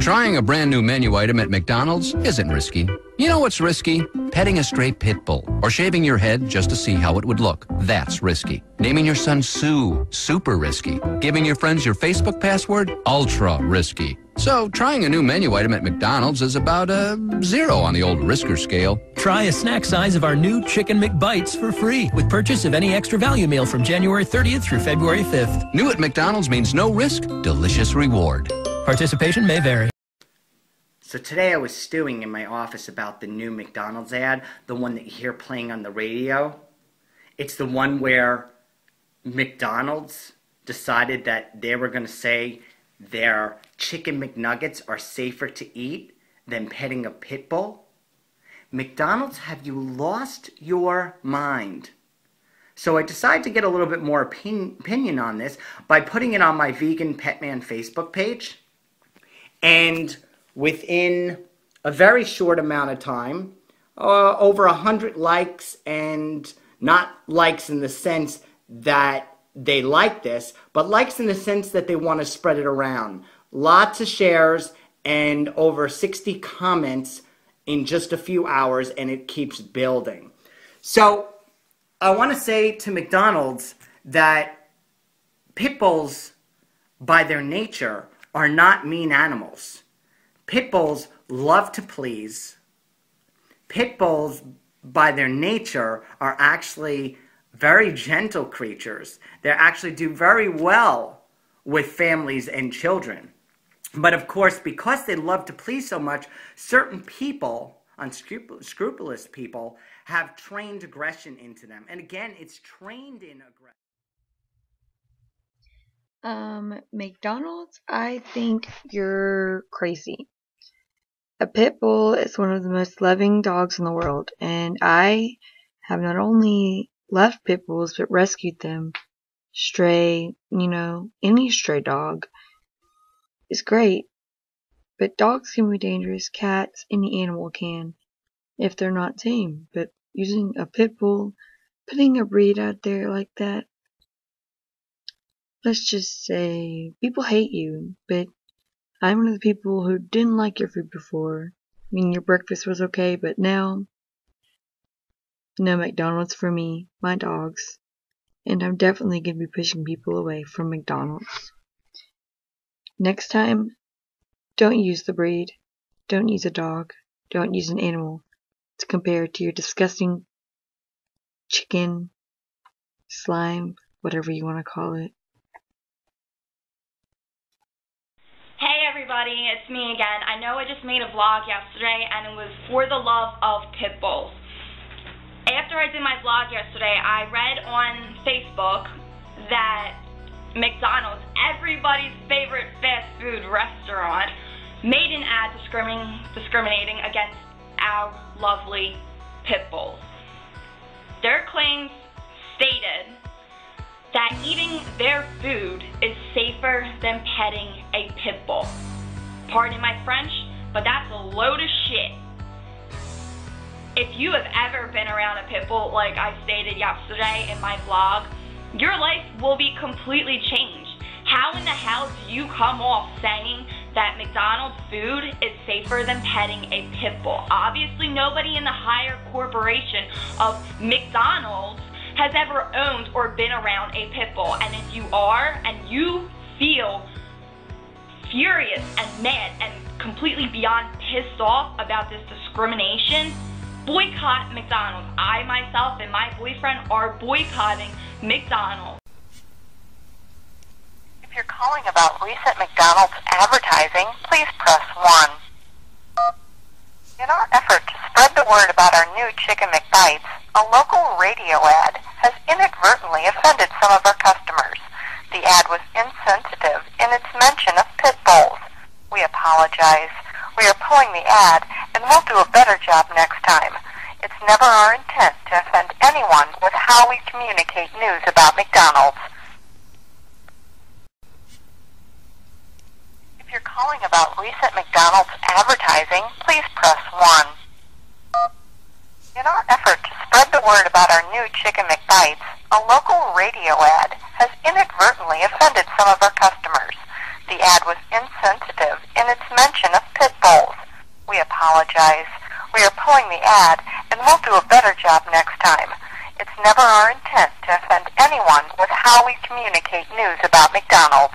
Trying a brand new menu item at McDonald's isn't risky. You know what's risky? Petting a stray pit bull or shaving your head just to see how it would look. That's risky. Naming your son Sue, super risky. Giving your friends your Facebook password, ultra risky. So trying a new menu item at McDonald's is about a zero on the old risker scale. Try a snack size of our new Chicken McBites for free with purchase of any extra value meal from January 30th through February 5th. New at McDonald's means no risk, delicious reward. Participation may vary. So today I was stewing in my office about the new McDonald's ad, the one that you hear playing on the radio. It's the one where McDonald's decided that they were going to say their chicken McNuggets are safer to eat than petting a pit bull. McDonald's, have you lost your mind? So I decided to get a little bit more opinion on this by putting it on my Vegan Pet Man Facebook page. And within a very short amount of time, uh, over 100 likes, and not likes in the sense that they like this, but likes in the sense that they want to spread it around. Lots of shares and over 60 comments in just a few hours, and it keeps building. So I want to say to McDonald's that pit bulls, by their nature, are not mean animals. Pit bulls love to please. Pit bulls, by their nature, are actually very gentle creatures. They actually do very well with families and children. But of course, because they love to please so much, certain people, unscrupulous people, have trained aggression into them. And again, it's trained in aggression. Um, McDonald's, I think you're crazy. A pit bull is one of the most loving dogs in the world, and I have not only loved pit bulls but rescued them. Stray, you know, any stray dog is great, but dogs can be dangerous. Cats, any animal can, if they're not tame. But using a pit bull, putting a breed out there like that, let's just say people hate you, but I'm one of the people who didn't like your food before. I mean, your breakfast was okay, but now, no McDonald's for me, my dogs, and I'm definitely going to be pushing people away from McDonald's. Next time, don't use the breed, don't use a dog, don't use an animal to compare to your disgusting chicken, slime, whatever you want to call it. Everybody, it's me again. I know I just made a vlog yesterday and it was for the love of pit bulls. After I did my vlog yesterday, I read on Facebook that McDonald's, everybody's favorite fast food restaurant, made an ad discriminating against our lovely pit bulls. Their claims stated that eating their food is safer than petting a pit bull. Pardon my French, but that's a load of shit. If you have ever been around a pit bull, like I stated yesterday in my vlog, your life will be completely changed. How in the hell do you come off saying that McDonald's food is safer than petting a pit bull? Obviously, nobody in the higher corporation of McDonald's has ever owned or been around a pit bull. And if you are and you feel furious and mad and completely beyond pissed off about this discrimination, boycott McDonald's. I myself and my boyfriend are boycotting McDonald's. If you're calling about recent McDonald's advertising, please press 1. In our effort to spread the word about our new Chicken McBites, a local radio ad has inadvertently offended some of our customers. The ad was insensitive in its mention of pit bulls. We apologize. We are pulling the ad, and we'll do a better job next time. It's never our intent to offend anyone with how we communicate news about McDonald's. If you're calling about recent McDonald's advertising, please press 1. In our effort to spread the word about our new Chicken McBites, a local radio ad has inadvertently offended some of our customers. The ad was insensitive mention of pit bulls. We apologize. We are pulling the ad, and we'll do a better job next time. It's never our intent to offend anyone with how we communicate news about McDonald's.